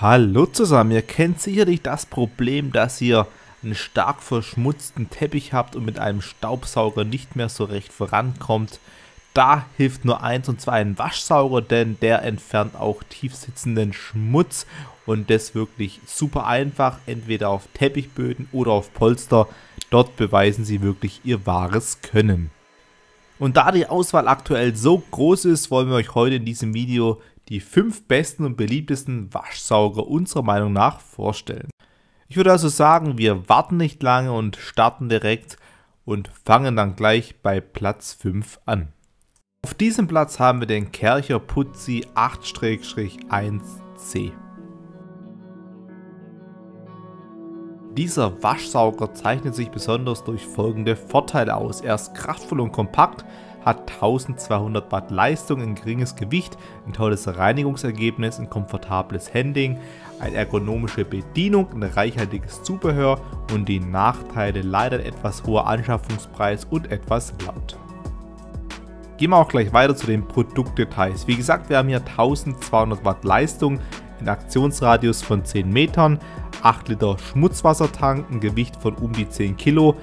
Hallo zusammen, ihr kennt sicherlich das Problem, dass ihr einen stark verschmutzten Teppich habt und mit einem Staubsauger nicht mehr so recht vorankommt. Da hilft nur eins und zwar ein Waschsauger, denn der entfernt auch tiefsitzenden Schmutz und das wirklich super einfach, entweder auf Teppichböden oder auf Polster. Dort beweisen sie wirklich ihr wahres Können. Und da die Auswahl aktuell so groß ist, wollen wir euch heute in diesem Video die fünf besten und beliebtesten Waschsauger unserer Meinung nach vorstellen. Ich würde also sagen, wir warten nicht lange und starten direkt und fangen dann gleich bei Platz 5 an. Auf diesem Platz haben wir den Kercher Putzi 8-1C. Dieser Waschsauger zeichnet sich besonders durch folgende Vorteile aus. Er ist kraftvoll und kompakt, hat 1200 Watt Leistung, ein geringes Gewicht, ein tolles Reinigungsergebnis, ein komfortables Handling, eine ergonomische Bedienung, ein reichhaltiges Zubehör und die Nachteile leider etwas hoher Anschaffungspreis und etwas laut. Gehen wir auch gleich weiter zu den Produktdetails. Wie gesagt, wir haben hier 1200 Watt Leistung, einen Aktionsradius von 10 Metern, 8 Liter Schmutzwassertank, ein Gewicht von um die 10 Kilo,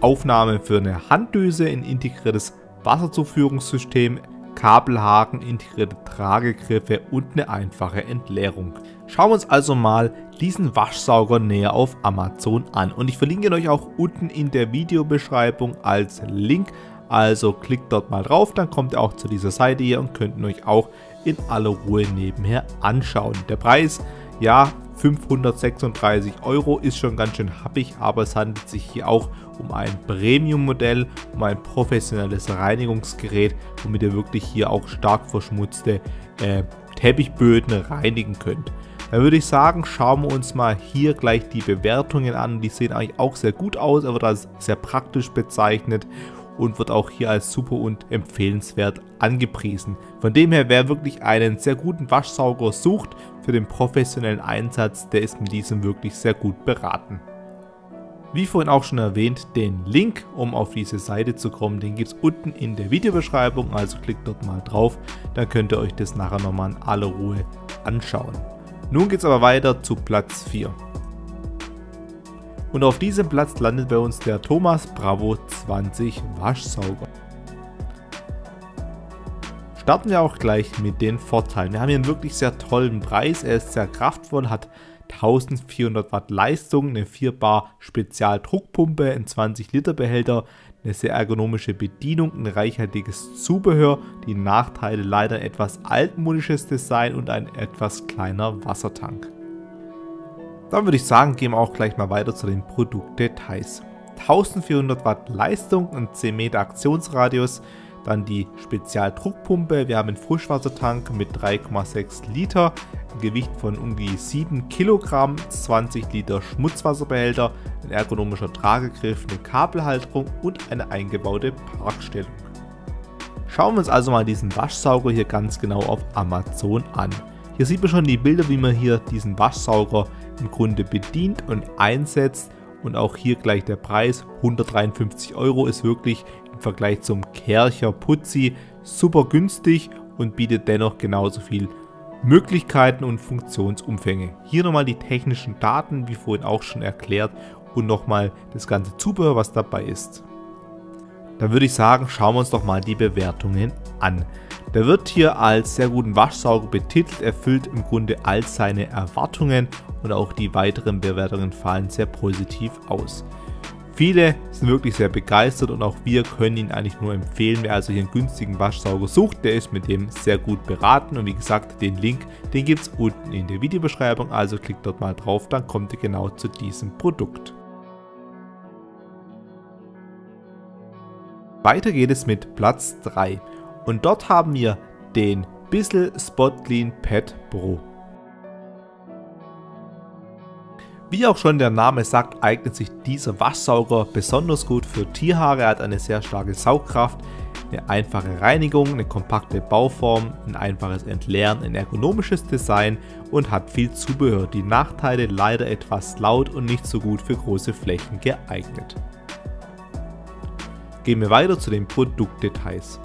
Aufnahme für eine Handdüse, ein integriertes Wasserzuführungssystem, Kabelhaken, integrierte Tragegriffe und eine einfache Entleerung. Schauen wir uns also mal diesen Waschsauger näher auf Amazon an und ich verlinke euch auch unten in der Videobeschreibung als Link, also klickt dort mal drauf, dann kommt ihr auch zu dieser Seite hier und könnt euch auch in aller Ruhe nebenher anschauen. Der Preis, ja, 536 Euro ist schon ganz schön happig, aber es handelt sich hier auch um ein Premium-Modell, um ein professionelles Reinigungsgerät, womit ihr wirklich hier auch stark verschmutzte äh, Teppichböden reinigen könnt. Da würde ich sagen, schauen wir uns mal hier gleich die Bewertungen an. Die sehen eigentlich auch sehr gut aus, aber das sehr praktisch bezeichnet und wird auch hier als super und empfehlenswert angepriesen. Von dem her, wer wirklich einen sehr guten Waschsauger sucht für den professionellen Einsatz, der ist mit diesem wirklich sehr gut beraten. Wie vorhin auch schon erwähnt, den Link, um auf diese Seite zu kommen, den gibt es unten in der Videobeschreibung, also klickt dort mal drauf, dann könnt ihr euch das nachher nochmal in aller Ruhe anschauen. Nun geht es aber weiter zu Platz 4. Und auf diesem Platz landet bei uns der Thomas Bravo 20 Waschsauger. Starten wir auch gleich mit den Vorteilen. Wir haben hier einen wirklich sehr tollen Preis. Er ist sehr kraftvoll, hat 1400 Watt Leistung, eine 4 Bar Spezialdruckpumpe, ein 20 Liter Behälter, eine sehr ergonomische Bedienung, ein reichhaltiges Zubehör, die Nachteile leider etwas altmodisches Design und ein etwas kleiner Wassertank. Dann würde ich sagen, gehen wir auch gleich mal weiter zu den Produktdetails. 1400 Watt Leistung und 10 Meter Aktionsradius, dann die Spezialdruckpumpe, wir haben einen Frischwassertank mit 3,6 Liter, ein Gewicht von um die 7 Kilogramm, 20 Liter Schmutzwasserbehälter, ein ergonomischer Tragegriff, eine Kabelhalterung und eine eingebaute Parkstellung. Schauen wir uns also mal diesen Waschsauger hier ganz genau auf Amazon an. Hier sieht man schon die Bilder, wie man hier diesen Waschsauger im Grunde bedient und einsetzt. Und auch hier gleich der Preis, 153 Euro ist wirklich Vergleich zum Kercher Putzi super günstig und bietet dennoch genauso viel Möglichkeiten und Funktionsumfänge. Hier nochmal die technischen Daten, wie vorhin auch schon erklärt, und nochmal das ganze Zubehör, was dabei ist. Dann würde ich sagen, schauen wir uns doch mal die Bewertungen an. Der wird hier als sehr guten Waschsauger betitelt, erfüllt im Grunde all seine Erwartungen und auch die weiteren Bewertungen fallen sehr positiv aus. Viele sind wirklich sehr begeistert und auch wir können ihn eigentlich nur empfehlen. Wer also hier einen günstigen Waschsauger sucht, der ist mit dem sehr gut beraten. Und wie gesagt, den Link, den gibt es unten in der Videobeschreibung. Also klickt dort mal drauf, dann kommt ihr genau zu diesem Produkt. Weiter geht es mit Platz 3. Und dort haben wir den Bissell Spot Clean Pad Pro. Wie auch schon der Name sagt, eignet sich dieser Waschsauger besonders gut für Tierhaare. Er hat eine sehr starke Saugkraft, eine einfache Reinigung, eine kompakte Bauform, ein einfaches Entleeren, ein ergonomisches Design und hat viel Zubehör. Die Nachteile leider etwas laut und nicht so gut für große Flächen geeignet. Gehen wir weiter zu den Produktdetails.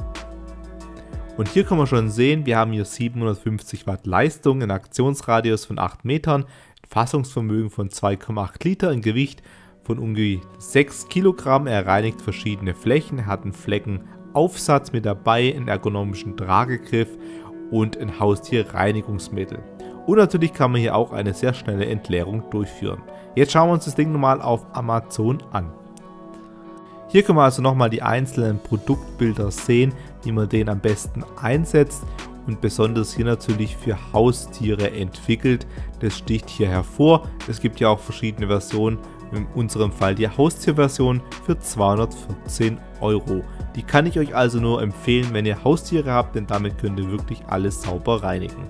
Und hier kann man schon sehen, wir haben hier 750 Watt Leistung, einen Aktionsradius von 8 Metern, Fassungsvermögen von 2,8 Liter, ein Gewicht von ungefähr 6 Kilogramm. Er reinigt verschiedene Flächen, hat einen Fleckenaufsatz mit dabei, einen ergonomischen Tragegriff und ein Haustierreinigungsmittel. Und natürlich kann man hier auch eine sehr schnelle Entleerung durchführen. Jetzt schauen wir uns das Ding nochmal auf Amazon an. Hier können wir also nochmal die einzelnen Produktbilder sehen, wie man den am besten einsetzt und besonders hier natürlich für Haustiere entwickelt. Das sticht hier hervor. Es gibt ja auch verschiedene Versionen, in unserem Fall die Haustierversion für 214 Euro. Die kann ich euch also nur empfehlen, wenn ihr Haustiere habt, denn damit könnt ihr wirklich alles sauber reinigen.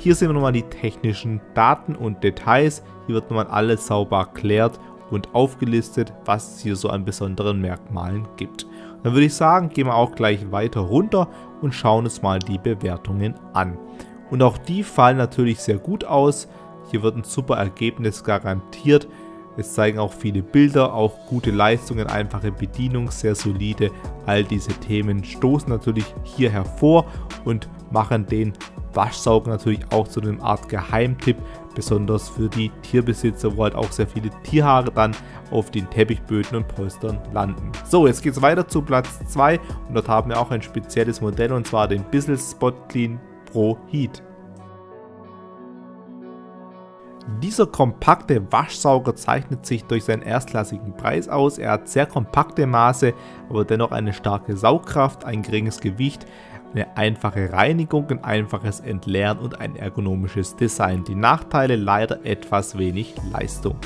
Hier sehen wir nochmal die technischen Daten und Details. Hier wird nochmal alles sauber erklärt und aufgelistet, was es hier so an besonderen Merkmalen gibt. Dann würde ich sagen, gehen wir auch gleich weiter runter und schauen uns mal die Bewertungen an. Und auch die fallen natürlich sehr gut aus. Hier wird ein super Ergebnis garantiert. Es zeigen auch viele Bilder, auch gute Leistungen, einfache Bedienung, sehr solide. All diese Themen stoßen natürlich hier hervor und machen den Waschsauger natürlich auch zu einem Art Geheimtipp, besonders für die Tierbesitzer, wo halt auch sehr viele Tierhaare dann auf den Teppichböden und Polstern landen. So, jetzt geht es weiter zu Platz 2 und dort haben wir auch ein spezielles Modell und zwar den Bissell Spot Clean Pro Heat. Dieser kompakte Waschsauger zeichnet sich durch seinen erstklassigen Preis aus. Er hat sehr kompakte Maße, aber dennoch eine starke Saugkraft, ein geringes Gewicht, eine einfache Reinigung, ein einfaches Entleeren und ein ergonomisches Design. Die Nachteile leider etwas wenig Leistung.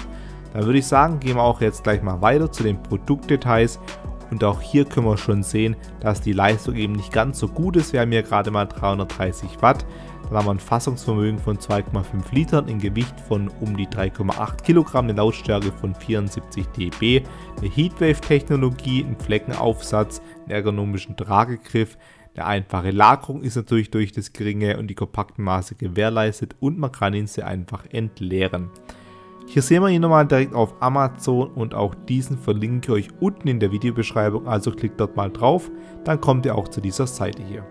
Dann würde ich sagen, gehen wir auch jetzt gleich mal weiter zu den Produktdetails und auch hier können wir schon sehen, dass die Leistung eben nicht ganz so gut ist. Wir haben hier gerade mal 330 Watt. Dann haben wir ein Fassungsvermögen von 2,5 Litern, ein Gewicht von um die 3,8 Kilogramm, eine Lautstärke von 74 dB, eine Heatwave-Technologie, einen Fleckenaufsatz, einen ergonomischen Tragegriff, eine einfache Lagerung ist natürlich durch das geringe und die kompakten Maße gewährleistet und man kann ihn sehr einfach entleeren. Hier sehen wir ihn nochmal direkt auf Amazon und auch diesen verlinke ich euch unten in der Videobeschreibung, also klickt dort mal drauf, dann kommt ihr auch zu dieser Seite hier.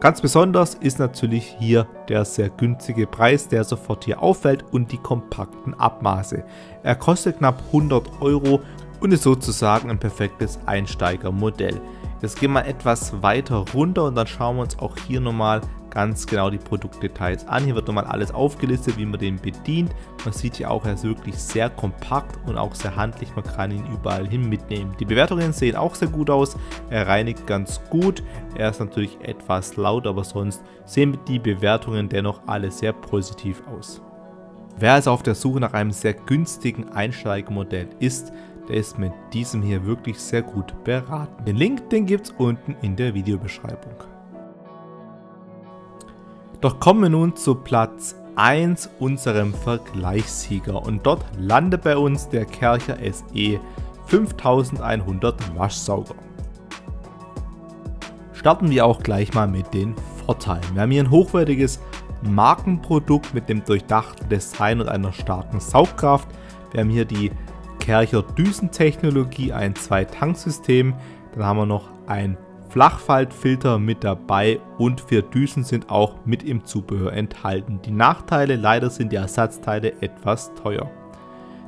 Ganz besonders ist natürlich hier der sehr günstige Preis, der sofort hier auffällt und die kompakten Abmaße. Er kostet knapp 100 Euro und ist sozusagen ein perfektes Einsteigermodell. Jetzt gehen wir etwas weiter runter und dann schauen wir uns auch hier nochmal ganz genau die Produktdetails an. Hier wird nochmal alles aufgelistet, wie man den bedient. Man sieht hier auch, er ist wirklich sehr kompakt und auch sehr handlich. Man kann ihn überall hin mitnehmen. Die Bewertungen sehen auch sehr gut aus. Er reinigt ganz gut. Er ist natürlich etwas laut, aber sonst sehen die Bewertungen dennoch alle sehr positiv aus. Wer also auf der Suche nach einem sehr günstigen Einsteigermodell ist, der ist mit diesem hier wirklich sehr gut beraten. Den Link, den gibt es unten in der Videobeschreibung. Doch kommen wir nun zu Platz 1 unserem Vergleichssieger und dort landet bei uns der Kercher SE 5100 Waschsauger. Starten wir auch gleich mal mit den Vorteilen. Wir haben hier ein hochwertiges Markenprodukt mit dem durchdachten Design und einer starken Saugkraft. Wir haben hier die Kercher Düsentechnologie, ein Zwei-Tank-System. Dann haben wir noch ein Flachfaltfilter mit dabei und vier Düsen sind auch mit im Zubehör enthalten. Die Nachteile, leider sind die Ersatzteile etwas teuer.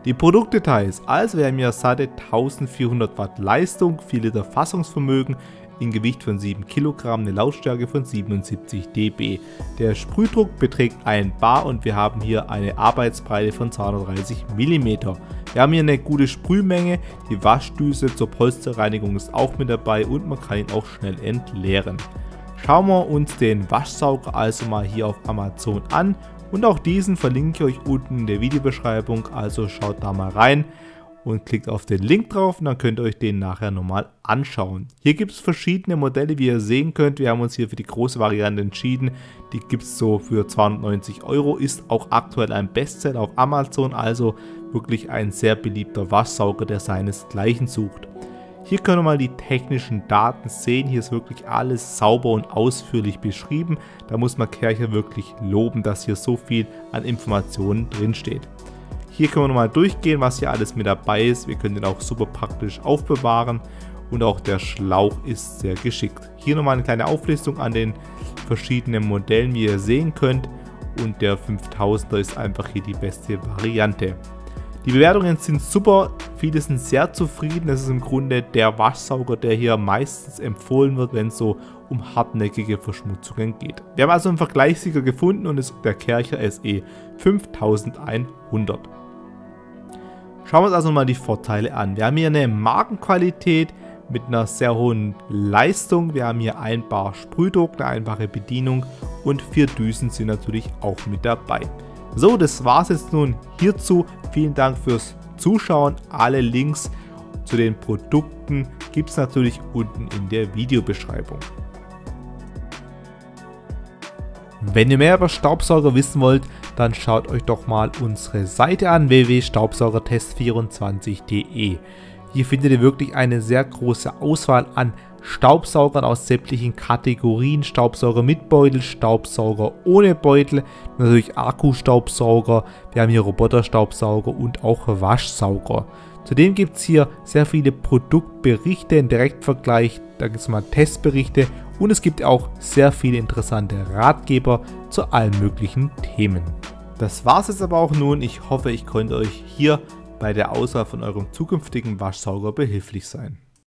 Die Produktdetails, also wir haben hier satte 1400 Watt Leistung, 4 Liter Fassungsvermögen, ein Gewicht von 7 Kilogramm, eine Lautstärke von 77 dB. Der Sprühdruck beträgt 1 Bar und wir haben hier eine Arbeitsbreite von 230 mm. Wir haben hier eine gute Sprühmenge, die Waschdüse zur Polsterreinigung ist auch mit dabei und man kann ihn auch schnell entleeren. Schauen wir uns den Waschsauger also mal hier auf Amazon an und auch diesen verlinke ich euch unten in der Videobeschreibung, also schaut da mal rein und klickt auf den Link drauf und dann könnt ihr euch den nachher nochmal anschauen. Hier gibt es verschiedene Modelle, wie ihr sehen könnt. Wir haben uns hier für die große Variante entschieden. Die gibt es so für 290 Euro, ist auch aktuell ein Bestseller auf Amazon, also wirklich ein sehr beliebter Waschsauger, der seinesgleichen sucht. Hier können wir mal die technischen Daten sehen. Hier ist wirklich alles sauber und ausführlich beschrieben. Da muss man Kercher wirklich loben, dass hier so viel an Informationen drinsteht. Hier können wir nochmal durchgehen, was hier alles mit dabei ist. Wir können den auch super praktisch aufbewahren. und auch der Schlauch ist sehr geschickt. Hier nochmal eine kleine Auflistung an den verschiedenen Modellen, wie ihr sehen könnt und der 5000er ist einfach hier die beste Variante. Die Bewertungen sind super, viele sind sehr zufrieden. Das ist im Grunde der Waschsauger, der hier meistens empfohlen wird, wenn es so um hartnäckige Verschmutzungen geht. Wir haben also einen Vergleichssieger gefunden und ist der Kercher SE 5100. Schauen wir uns also mal die Vorteile an. Wir haben hier eine Markenqualität mit einer sehr hohen Leistung. Wir haben hier ein Bar Sprühdruck, eine einfache Bedienung und vier Düsen sind natürlich auch mit dabei. So, das war es jetzt nun hierzu. Vielen Dank fürs Zuschauen. Alle Links zu den Produkten gibt es natürlich unten in der Videobeschreibung. Wenn ihr mehr über Staubsauger wissen wollt, dann schaut euch doch mal unsere Seite an www.staubsaugertest24.de. Hier findet ihr wirklich eine sehr große Auswahl an Staubsaugern aus sämtlichen Kategorien, Staubsauger mit Beutel, Staubsauger ohne Beutel, natürlich Akkustaubsauger, wir haben hier Roboterstaubsauger und auch Waschsauger. Zudem gibt es hier sehr viele Produktberichte im Direktvergleich, da gibt es mal Testberichte und es gibt auch sehr viele interessante Ratgeber zu allen möglichen Themen. Das war es jetzt aber auch nun, ich hoffe ich konnte euch hier bei der Auswahl von eurem zukünftigen Waschsauger behilflich sein.